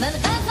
Let it.